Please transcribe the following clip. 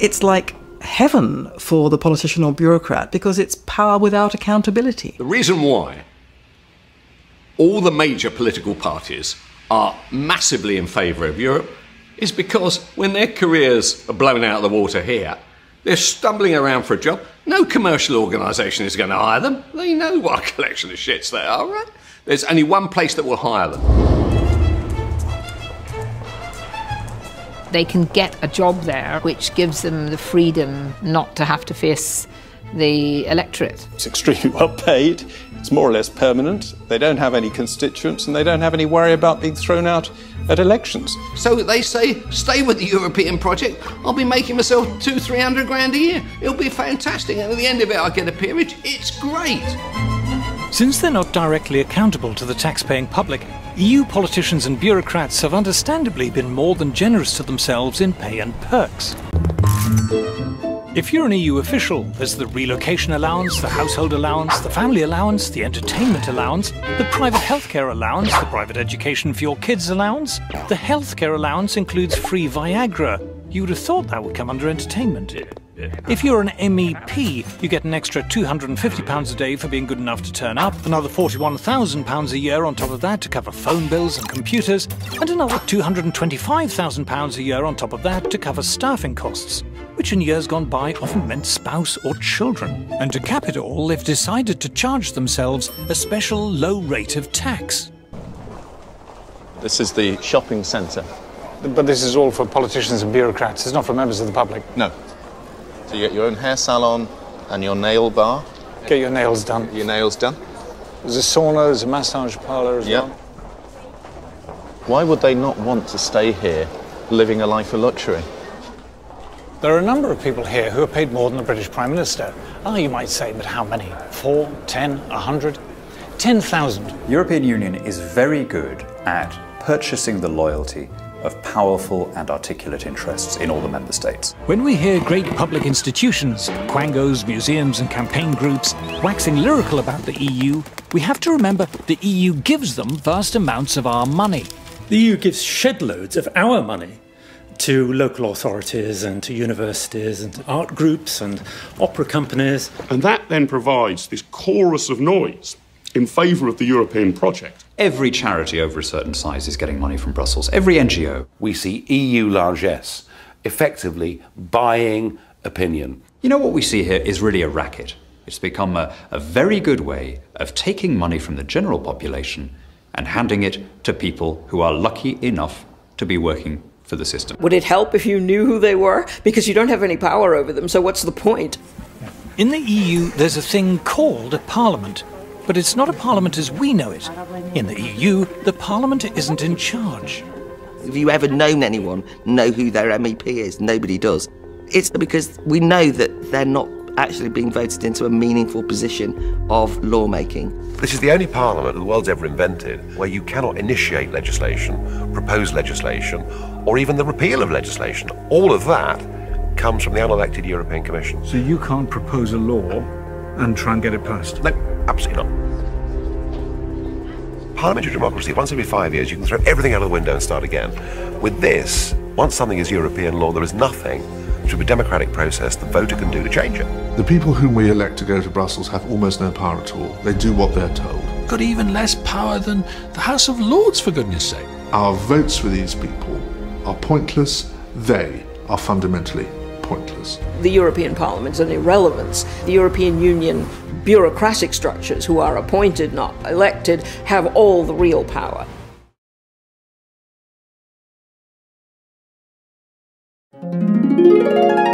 It's like heaven for the politician or bureaucrat because it's power without accountability. The reason why all the major political parties are massively in favour of Europe is because when their careers are blown out of the water here, they're stumbling around for a job. No commercial organisation is going to hire them. They know what a collection of shits they are, right? There's only one place that will hire them. They can get a job there, which gives them the freedom not to have to face the electorate. It's extremely well paid, it's more or less permanent, they don't have any constituents, and they don't have any worry about being thrown out at elections. So they say, stay with the European project, I'll be making myself two, three hundred grand a year. It'll be fantastic, and at the end of it, I'll get a peerage. It's great. Since they're not directly accountable to the tax-paying public, EU politicians and bureaucrats have understandably been more than generous to themselves in pay and perks. If you're an EU official, there's the relocation allowance, the household allowance, the family allowance, the entertainment allowance, the private healthcare allowance, the private education for your kids allowance. The healthcare allowance includes free Viagra. You would have thought that would come under entertainment. If you're an MEP, you get an extra £250 a day for being good enough to turn up, another £41,000 a year on top of that to cover phone bills and computers, and another £225,000 a year on top of that to cover staffing costs, which in years gone by often meant spouse or children. And to cap it all, they've decided to charge themselves a special low rate of tax. This is the shopping centre. But this is all for politicians and bureaucrats. It's not for members of the public. No. So you get your own hair salon and your nail bar. Get your nails done. Your nails done. There's a sauna, there's a massage parlour as Yeah. well. Why would they not want to stay here, living a life of luxury? There are a number of people here who are paid more than the British Prime Minister. Ah, you might say, but how many? Four, ten, a hundred? Ten thousand. European Union is very good at purchasing the loyalty of powerful and articulate interests in all the member states. When we hear great public institutions, quangos, museums, and campaign groups waxing lyrical about the EU, we have to remember the EU gives them vast amounts of our money. The EU gives shed loads of our money to local authorities and to universities and to art groups and opera companies. And that then provides this chorus of noise in favour of the European project. Every charity over a certain size is getting money from Brussels, every NGO. We see EU largesse effectively buying opinion. You know what we see here is really a racket. It's become a, a very good way of taking money from the general population and handing it to people who are lucky enough to be working for the system. Would it help if you knew who they were? Because you don't have any power over them, so what's the point? In the EU, there's a thing called a parliament, but it's not a parliament as we know it. In the EU, the parliament isn't in charge. Have you ever known anyone know who their MEP is? Nobody does. It's because we know that they're not actually being voted into a meaningful position of lawmaking. This is the only parliament the world's ever invented where you cannot initiate legislation, propose legislation, or even the repeal of legislation. All of that comes from the unelected European Commission. So you can't propose a law and try and get it passed? No, absolutely not. Parliamentary democracy, once every five years, you can throw everything out of the window and start again. With this, once something is European law, there is nothing through a democratic process the voter can do to change it. The people whom we elect to go to Brussels have almost no power at all. They do what they're told. Got even less power than the House of Lords, for goodness sake. Our votes for these people are pointless. They are fundamentally pointless. The European Parliament is an irrelevance. The European Union bureaucratic structures, who are appointed, not elected, have all the real power. Thank you.